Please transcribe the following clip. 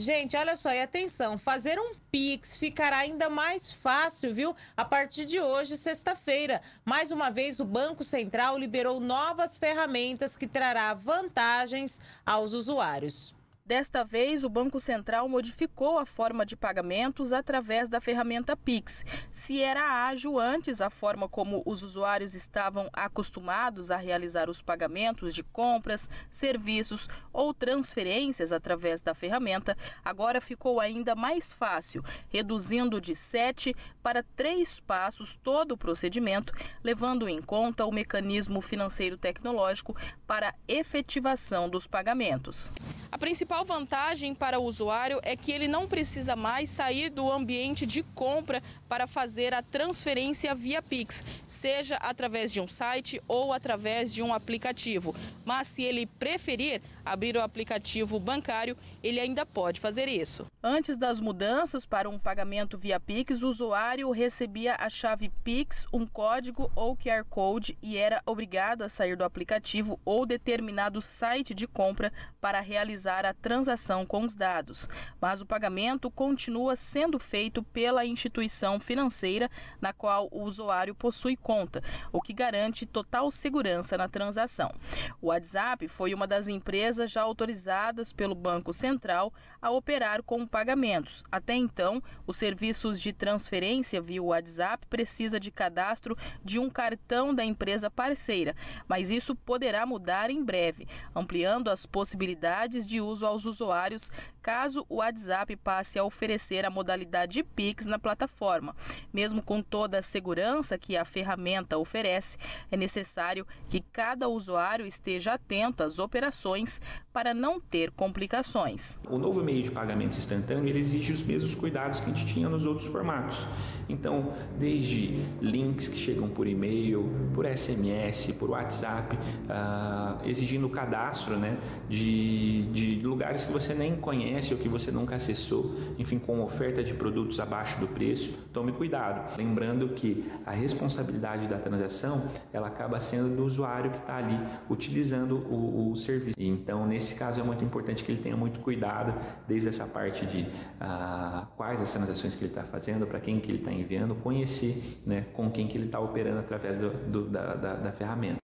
Gente, olha só, e atenção, fazer um Pix ficará ainda mais fácil, viu? A partir de hoje, sexta-feira. Mais uma vez, o Banco Central liberou novas ferramentas que trará vantagens aos usuários. Desta vez, o Banco Central modificou a forma de pagamentos através da ferramenta Pix. Se era ágil antes a forma como os usuários estavam acostumados a realizar os pagamentos de compras, serviços ou transferências através da ferramenta, agora ficou ainda mais fácil, reduzindo de sete para três passos todo o procedimento, levando em conta o mecanismo financeiro tecnológico para efetivação dos pagamentos. A principal vantagem para o usuário é que ele não precisa mais sair do ambiente de compra para fazer a transferência via Pix, seja através de um site ou através de um aplicativo. Mas se ele preferir abrir o aplicativo bancário, ele ainda pode fazer isso. Antes das mudanças para um pagamento via Pix, o usuário recebia a chave Pix, um código ou QR Code e era obrigado a sair do aplicativo ou determinado site de compra para realizar a transação com os dados, mas o pagamento continua sendo feito pela instituição financeira na qual o usuário possui conta, o que garante total segurança na transação. O WhatsApp foi uma das empresas já autorizadas pelo Banco Central a operar com pagamentos. Até então, os serviços de transferência via WhatsApp precisa de cadastro de um cartão da empresa parceira, mas isso poderá mudar em breve, ampliando as possibilidades de uso aos usuários caso o WhatsApp passe a oferecer a modalidade Pix na plataforma. Mesmo com toda a segurança que a ferramenta oferece, é necessário que cada usuário esteja atento às operações para não ter complicações. O novo meio de pagamento instantâneo exige os mesmos cuidados que a gente tinha nos outros formatos. Então, desde links que chegam por e-mail, por SMS, por WhatsApp, uh, exigindo o cadastro né, de, de lugares que você nem conhece ou que você nunca acessou, enfim, com oferta de produtos abaixo do preço, tome cuidado. Lembrando que a responsabilidade da transação ela acaba sendo do usuário que está ali utilizando o, o, serviço. Então, nesse caso, é muito importante que ele tenha muito cuidado, desde essa parte de uh, quais as transações que ele está fazendo, para quem que ele está enviando, conhecer né, com quem que ele está operando através do, do, da, da, da ferramenta.